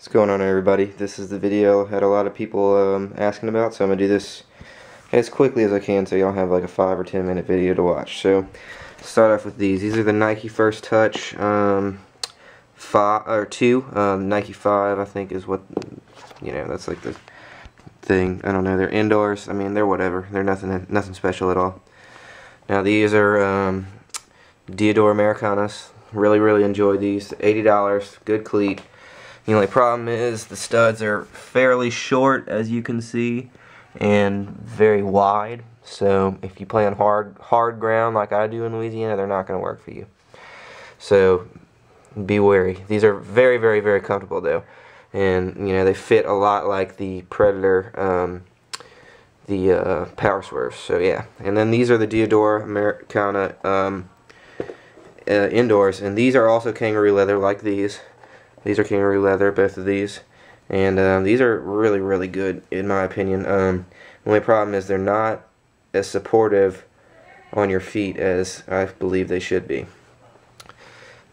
What's going on everybody? This is the video I had a lot of people um, asking about so I'm going to do this as quickly as I can so y'all have like a 5 or 10 minute video to watch. So start off with these. These are the Nike First Touch um, five, or 2. Um, Nike 5 I think is what, you know, that's like the thing. I don't know, they're indoors. I mean, they're whatever. They're nothing nothing special at all. Now these are um, Americanas. Really, really enjoy these. $80, good cleat. The only problem is the studs are fairly short as you can see and very wide. So if you play on hard hard ground like I do in Louisiana they're not going to work for you. So be wary. These are very very very comfortable though. And you know they fit a lot like the Predator um, the uh, Power Swerves so yeah. And then these are the Diadora Americana um, uh, indoors. And these are also kangaroo leather like these these are kangaroo leather, both of these. And um, these are really, really good, in my opinion. Um, the only problem is they're not as supportive on your feet as I believe they should be.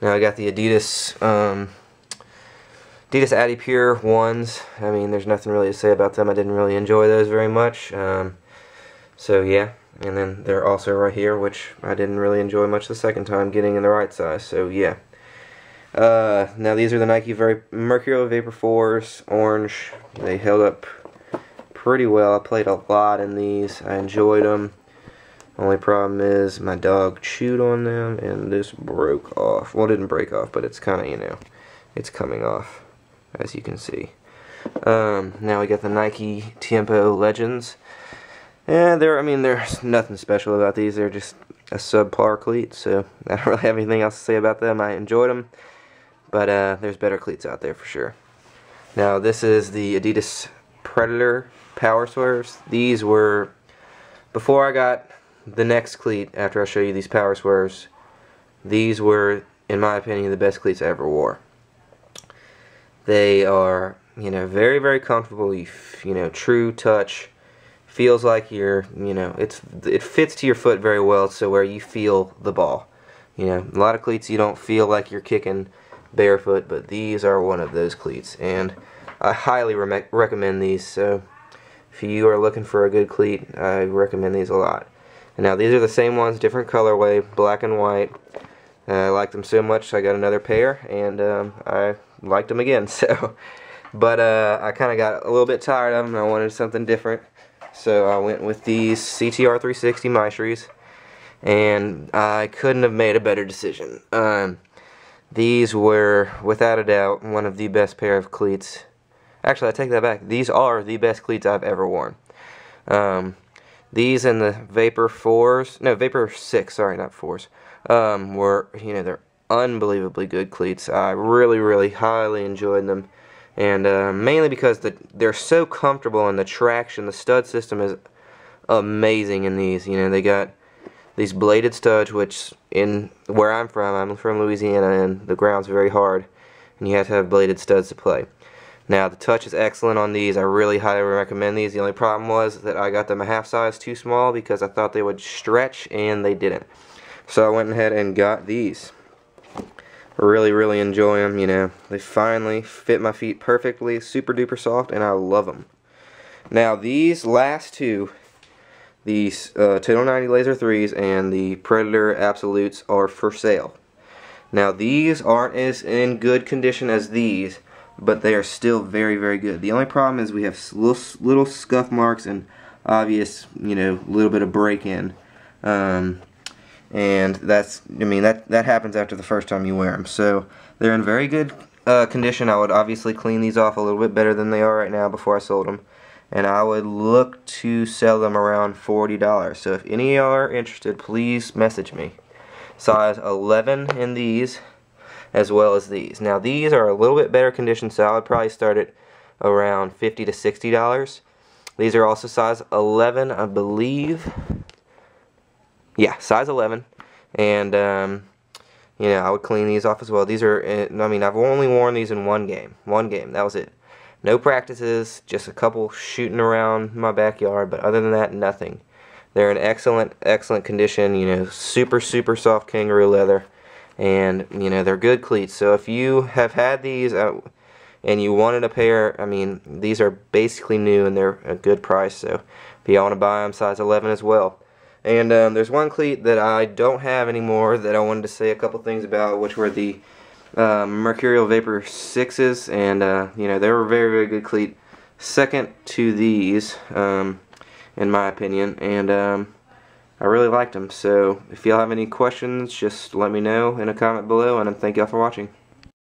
Now I got the Adidas um, Adidas Adipure ones. I mean, there's nothing really to say about them. I didn't really enjoy those very much. Um, so yeah, and then they're also right here, which I didn't really enjoy much the second time getting in the right size. So yeah. Uh, now these are the Nike Very Mercurial Vapor 4s orange. They held up pretty well. I played a lot in these. I enjoyed them. Only problem is my dog chewed on them and this broke off. Well, it didn't break off, but it's kind of, you know, it's coming off, as you can see. Um, now we got the Nike Tiempo Legends. Yeah, they're, I mean, there's nothing special about these. They're just a subpar cleat, so I don't really have anything else to say about them. I enjoyed them. But uh, there's better cleats out there for sure. Now this is the Adidas Predator Power Swerves. These were, before I got the next cleat, after I show you these Power Swerves, these were, in my opinion, the best cleats I ever wore. They are, you know, very, very comfortable. You, you know, true touch. Feels like you're, you know, it's it fits to your foot very well, so where you feel the ball. You know, a lot of cleats you don't feel like you're kicking barefoot, but these are one of those cleats, and I highly re recommend these. So if you are looking for a good cleat, I recommend these a lot. And now these are the same ones, different colorway, black and white. Uh, I liked them so much, I got another pair, and um, I liked them again. So, but uh, I kind of got a little bit tired of them. I wanted something different, so I went with these CTR 360 Maestris, and I couldn't have made a better decision. Um, these were, without a doubt, one of the best pair of cleats. Actually, I take that back. These are the best cleats I've ever worn. Um, these and the Vapor 4s, no, Vapor 6, sorry, not 4s, um, were, you know, they're unbelievably good cleats. I really, really highly enjoyed them. And uh, mainly because the, they're so comfortable and the traction, the stud system is amazing in these. You know, they got these bladed studs, which in where I'm from, I'm from Louisiana, and the ground's very hard, and you have to have bladed studs to play. Now, the touch is excellent on these. I really highly recommend these. The only problem was that I got them a half size too small because I thought they would stretch, and they didn't. So I went ahead and got these. Really, really enjoy them, you know. They finally fit my feet perfectly, super duper soft, and I love them. Now, these last two the uh, T90 Laser 3s and the Predator Absolados are for sale. Now these aren't as in good condition as these, but they are still very, very good. The only problem is we have little, little scuff marks and obvious, you know, little bit of break-in. Um, and that's, I mean, that, that happens after the first time you wear them. So they're in very good uh, condition. I would obviously clean these off a little bit better than they are right now before I sold them and I would look to sell them around $40. So if any are interested, please message me. Size 11 in these as well as these. Now these are a little bit better condition, so I would probably start at around 50 to $60. These are also size 11, I believe. Yeah, size 11. And, um, you know, I would clean these off as well. These are, eh, I mean, I've only worn these in one game. One game, that was it. No practices, just a couple shooting around my backyard, but other than that, nothing. They're in excellent, excellent condition, you know, super, super soft kangaroo leather, and, you know, they're good cleats. So if you have had these, uh, and you wanted a pair, I mean, these are basically new and they're a good price, so if you want to buy them, size 11 as well. And um, there's one cleat that I don't have anymore that I wanted to say a couple things about, which were the uh, Mercurial Vapor 6s, and uh, you know, they were very, very good cleat. Second to these, um, in my opinion, and um, I really liked them. So if y'all have any questions, just let me know in a comment below, and thank y'all for watching.